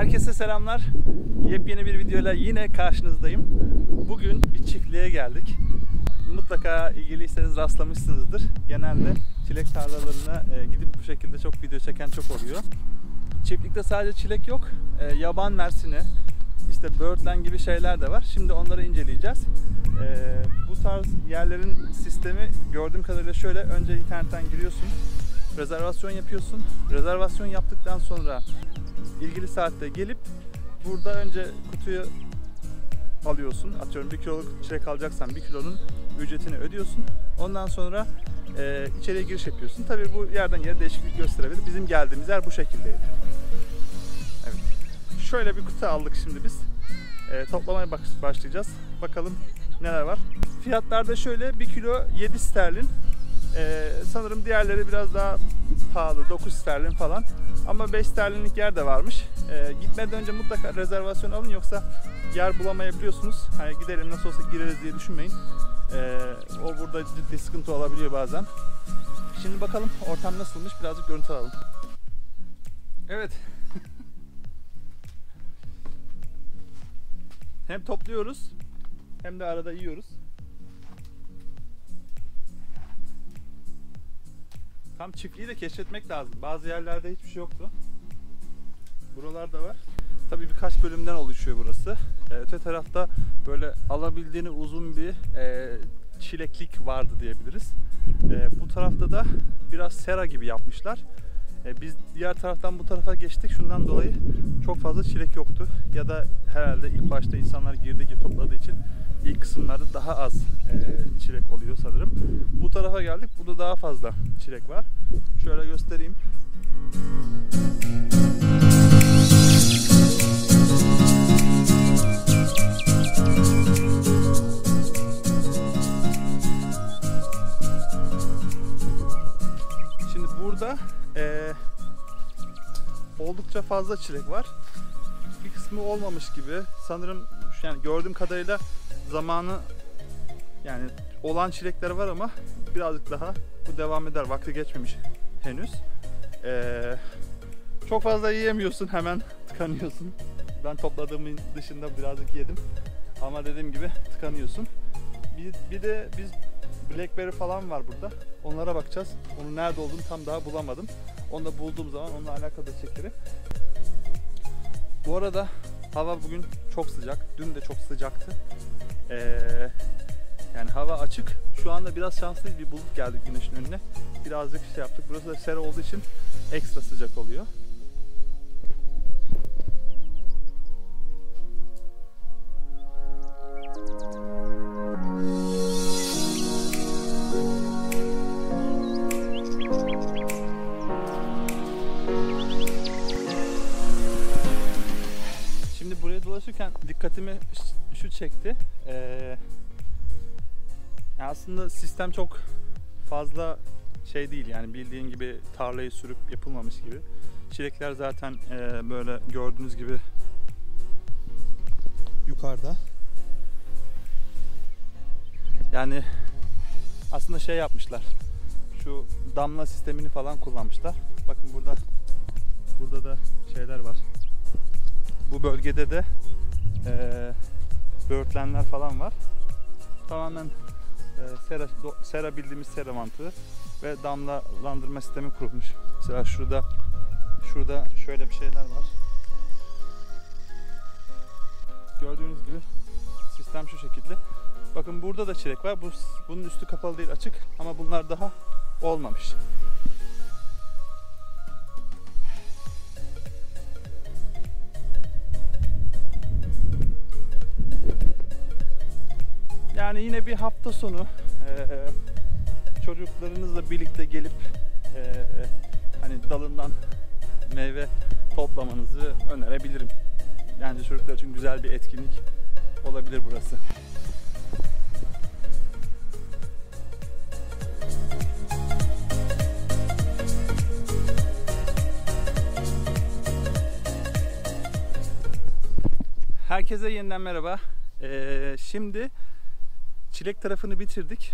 Herkese selamlar. Yepyeni bir videoyla yine karşınızdayım. Bugün bir çiftliğe geldik. Mutlaka ilgiliyseniz rastlamışsınızdır. Genelde çilek tarlalarına e, gidip bu şekilde çok video çeken çok oluyor. Çiftlikte sadece çilek yok. E, yaban mersini, işte böğürtlen gibi şeyler de var. Şimdi onları inceleyeceğiz. E, bu tarz yerlerin sistemi gördüğüm kadarıyla şöyle. Önce internetten giriyorsun. Rezervasyon yapıyorsun. Rezervasyon yaptıktan sonra ilgili saatte gelip burada önce kutuyu alıyorsun. Atıyorum 1 kiloluk çilek alacaksan 1 kilonun ücretini ödüyorsun. Ondan sonra e, içeriye giriş yapıyorsun. Tabii bu yerden yere değişiklik gösterebilir. Bizim geldiğimiz yer bu şekildeydi. Evet. Şöyle bir kutu aldık şimdi biz. E, toplamaya baş- başlayacağız. Bakalım neler var. Fiyatlar da şöyle 1 kilo 7 sterlin. E, sanırım diğerleri biraz daha pahalı 9 sterlin falan. Ama 5 sterlinlik yer de varmış. E, gitmeden önce mutlaka rezervasyon alın yoksa yer bulamayabiliyorsunuz. Hani gidelim nasıl olsa gireriz diye düşünmeyin. E, o burada ciddi sıkıntı olabiliyor bazen. Şimdi bakalım ortam nasılmış birazcık görüntü alalım. Evet. hem topluyoruz hem de arada yiyoruz. Tam çiftliği de keşfetmek lazım. Bazı yerlerde hiçbir şey yoktu. Buralarda var. Tabii birkaç bölümden oluşuyor burası. Ee, öte tarafta böyle alabildiğini uzun bir e, çileklik vardı diyebiliriz. Ee, bu tarafta da biraz sera gibi yapmışlar. Ee, biz diğer taraftan bu tarafa geçtik. Şundan dolayı çok fazla çilek yoktu. Ya da herhalde ilk başta insanlar girdiği gibi topladığı için ilk kısımlarda daha az e, çilek oluyor sanırım. Bu tarafa geldik. Burada daha fazla çilek var. Şöyle göstereyim. Şimdi burada eee, oldukça fazla çilek var. Bir kısmı olmamış gibi. Sanırım yani gördüğüm kadarıyla zamanı yani olan çilekler var ama birazcık daha bu devam eder. Vakti geçmemiş henüz. Eee, çok fazla yiyemiyorsun hemen tıkanıyorsun. Ben topladığımın dışında birazcık yedim. Ama dediğim gibi tıkanıyorsun. Bir, bir de biz Blackberry falan var burada. Onlara bakacağız. Onun nerede olduğunu tam daha bulamadım. Onu da bulduğum zaman onunla alakalı da çekerim. Bu arada hava bugün çok sıcak. Dün de çok sıcaktı. Ee, yani hava açık. Şu anda biraz şanslıyız. Bir bulut geldi güneşin önüne. Birazcık şey yaptık. Burası da sera olduğu için ekstra sıcak oluyor. Şimdi buraya dolaşırken dikkatimi şu çekti. Ee, aslında sistem çok fazla şey değil yani bildiğin gibi tarlayı sürüp yapılmamış gibi. Çilekler zaten ee, böyle gördüğünüz gibi yukarıda. Yani aslında şey yapmışlar. Şu damla sistemini falan kullanmışlar. Bakın burada burada da şeyler var. Bu bölgede de eee böğürtlenler falan var. Tamamen eee, sera, do- sera bildiğimiz sera mantığı ve damlalandırma sistemi kurulmuş. Mesela şurada şurada şöyle bir şeyler var. Gördüğünüz gibi sistem şu şekilde. Bakın burada da çilek var. Bu, bunun üstü kapalı değil açık ama bunlar daha olmamış. Yani yine bir hafta sonu eee, çocuklarınızla birlikte gelip eee, hani dalından meyve toplamanızı önerebilirim. Bence çocuklar için güzel bir etkinlik olabilir burası. Herkese yeniden merhaba. Ee, şimdi çilek tarafını bitirdik.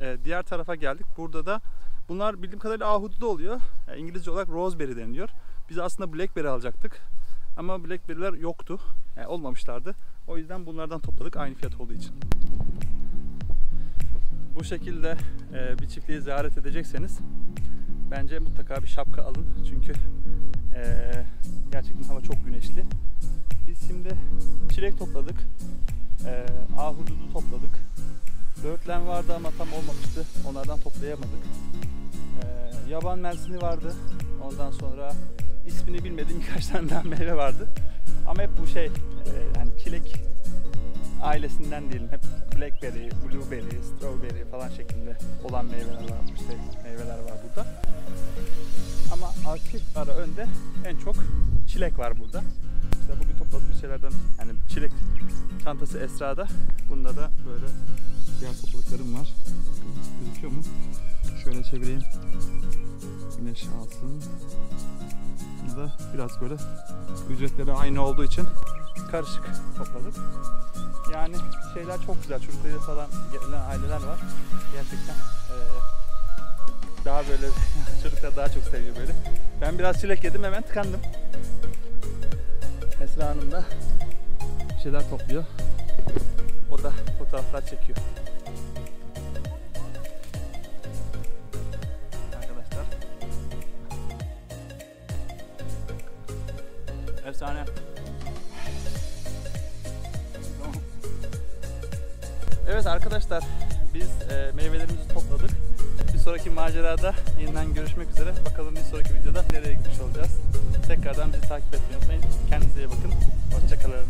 Ee, diğer tarafa geldik. Burada da bunlar bildiğim kadarıyla ahududu oluyor. İngilizce olarak roseberry deniliyor. Biz aslında blackberry alacaktık. Ama blackberry'ler yoktu. Yani olmamışlardı. O yüzden bunlardan topladık aynı fiyat olduğu için. Bu şekilde e, bir çiftliği ziyaret edecekseniz bence mutlaka bir şapka alın. Çünkü e, gerçekten hava çok güneşli. Biz şimdi çilek topladık. E, ahududu topladık. Böğürtlen vardı ama tam olmamıştı. Onlardan toplayamadık. E, yaban mersini vardı. Ondan sonra ismini bilmediğim birkaç tane daha meyve vardı. Ama hep bu şey e, yani çilek ailesinden diyelim. Hep blackberry, blueberry, strawberry falan şeklinde olan meyveler var. İşte meyveler var burada. Ama açık ara önde en çok çilek var burada. İşte bugün topladığımız şeylerden yani çilek çantası Esra'da. Bunda da böyle diğer topladıklarım var. Gözüküyor mu? Şöyle çevireyim. Güneş alsın. Bunda biraz böyle ücretleri aynı olduğu için karışık topladık. Yani şeyler çok güzel. Çocuklarıyla falan gelen aileler var. Gerçekten eee, daha böyle çocuklar daha çok seviyor böyle. Ben biraz çilek yedim hemen tıkandım. Esra bir şeyler topluyor. O da fotoğraflar çekiyor. Arkadaşlar. Efsane. Evet arkadaşlar biz e, meyvelerimizi topladık. Bir sonraki macerada yeniden görüşmek üzere. Bakalım bir sonraki videoda nereye gitmiş olacağız. Tekrardan bizi takip etmeyi unutmayın. Kendinize iyi bakın. Hoşçakalın.